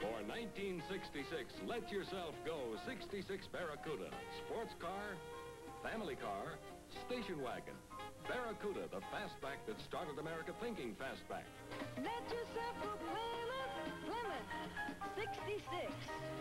For 1966, let yourself go 66 Barracuda. Sports car, family car, station wagon. Barracuda, the fastback that started America thinking fastback. Let yourself go Plymouth, Plymouth, 66.